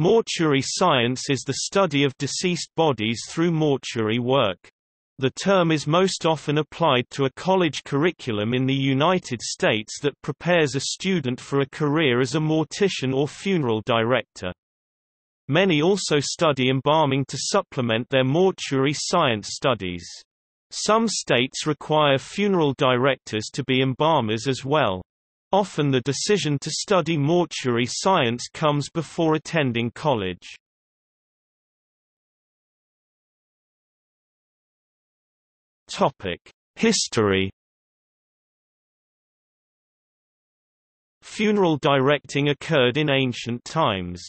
Mortuary science is the study of deceased bodies through mortuary work. The term is most often applied to a college curriculum in the United States that prepares a student for a career as a mortician or funeral director. Many also study embalming to supplement their mortuary science studies. Some states require funeral directors to be embalmers as well. Often the decision to study mortuary science comes before attending college. History Funeral directing occurred in ancient times.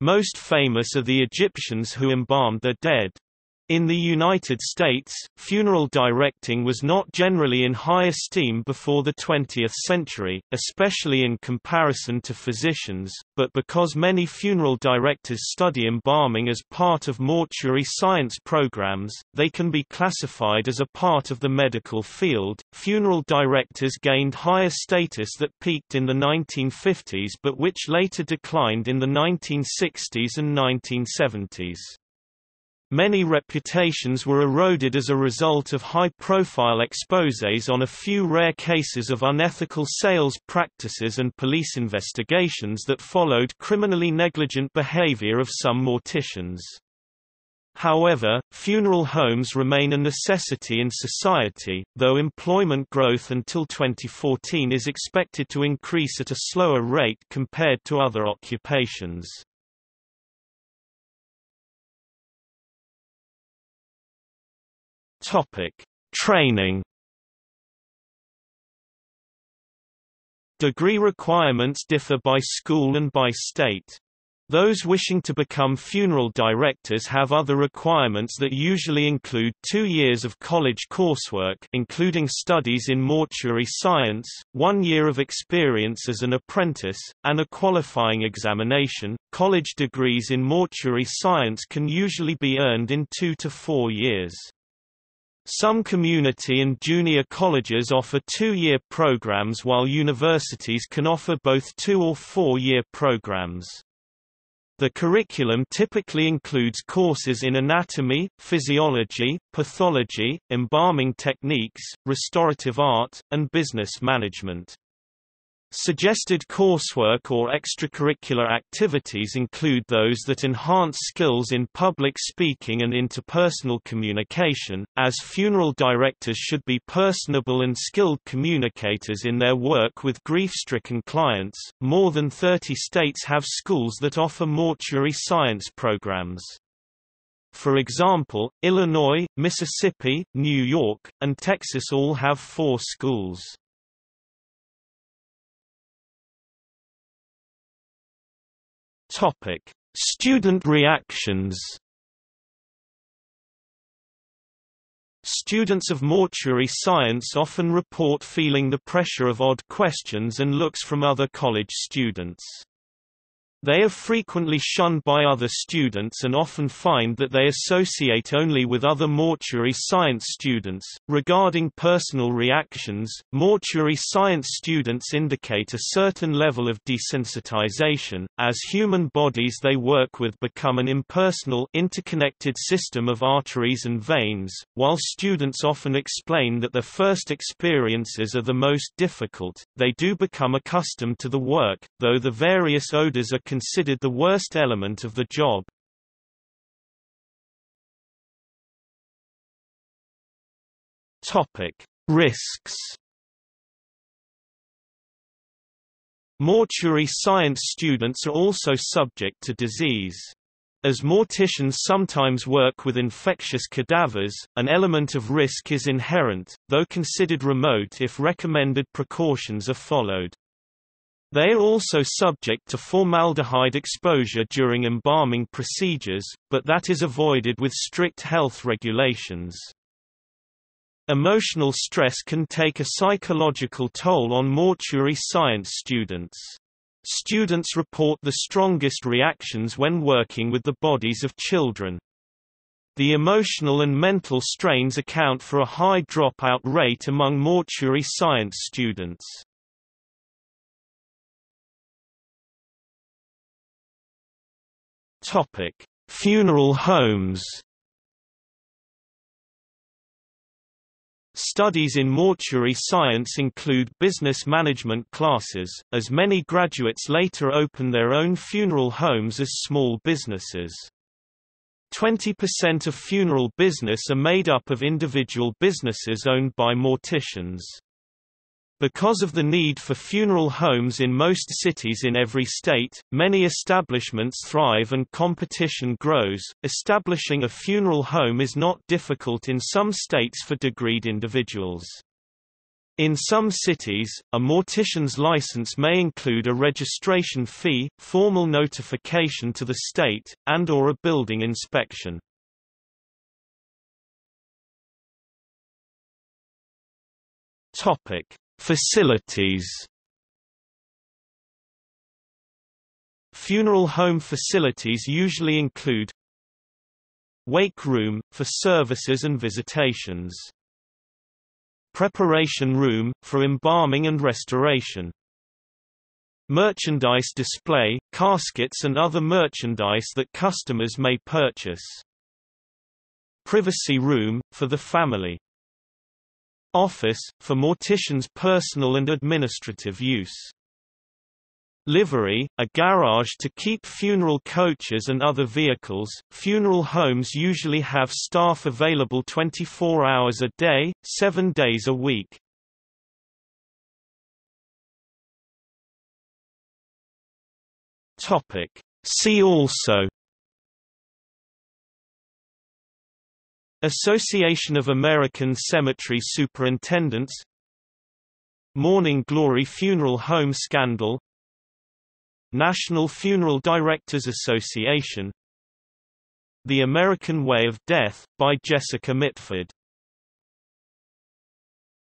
Most famous are the Egyptians who embalmed their dead. In the United States, funeral directing was not generally in high esteem before the 20th century, especially in comparison to physicians, but because many funeral directors study embalming as part of mortuary science programs, they can be classified as a part of the medical field. Funeral directors gained higher status that peaked in the 1950s but which later declined in the 1960s and 1970s. Many reputations were eroded as a result of high-profile exposés on a few rare cases of unethical sales practices and police investigations that followed criminally negligent behavior of some morticians. However, funeral homes remain a necessity in society, though employment growth until 2014 is expected to increase at a slower rate compared to other occupations. Topic: Training. Degree requirements differ by school and by state. Those wishing to become funeral directors have other requirements that usually include two years of college coursework including studies in mortuary science, one year of experience as an apprentice, and a qualifying examination. College degrees in mortuary science can usually be earned in two to four years. Some community and junior colleges offer two-year programs while universities can offer both two- or four-year programs. The curriculum typically includes courses in anatomy, physiology, pathology, embalming techniques, restorative art, and business management. Suggested coursework or extracurricular activities include those that enhance skills in public speaking and interpersonal communication, as funeral directors should be personable and skilled communicators in their work with grief-stricken clients. More than 30 states have schools that offer mortuary science programs. For example, Illinois, Mississippi, New York, and Texas all have four schools. Topic: Student reactions. Students of mortuary science often report feeling the pressure of odd questions and looks from other college students. They are frequently shunned by other students and often find that they associate only with other mortuary science students. Regarding personal reactions, mortuary science students indicate a certain level of desensitization, as human bodies they work with become an impersonal interconnected system of arteries and veins. While students often explain that their first experiences are the most difficult, they do become accustomed to the work, though the various odors are considered the worst element of the job. Topic: Risks. Mortuary science students are also subject to disease. As morticians sometimes work with infectious cadavers, an element of risk is inherent, though considered remote if recommended precautions are followed. They are also subject to formaldehyde exposure during embalming procedures, but that is avoided with strict health regulations. Emotional stress can take a psychological toll on mortuary science students. Students report the strongest reactions when working with the bodies of children. The emotional and mental strains account for a high dropout rate among mortuary science students. Topic: Funeral homes. Studies in mortuary science include business management classes, as many graduates later open their own funeral homes as small businesses. 20% of funeral business are made up of individual businesses owned by morticians. Because of the need for funeral homes in most cities in every state, many establishments thrive and competition grows. Establishing a funeral home is not difficult in some states for degreed individuals. In some cities, a mortician's license may include a registration fee, formal notification to the state, and or a building inspection. Topic: Facilities Funeral home facilities usually include Wake room, for services and visitations. Preparation room, for embalming and restoration. Merchandise display, caskets and other merchandise that customers may purchase. Privacy room, for the family. Office, for morticians' personal and administrative use. Livery, a garage to keep funeral coaches and other vehicles. Funeral homes usually have staff available 24 hours a day, 7 days a week. Topic: See also Association of American Cemetery Superintendents Morning Glory Funeral Home Scandal National Funeral Directors Association The American Way of Death, by Jessica Mitford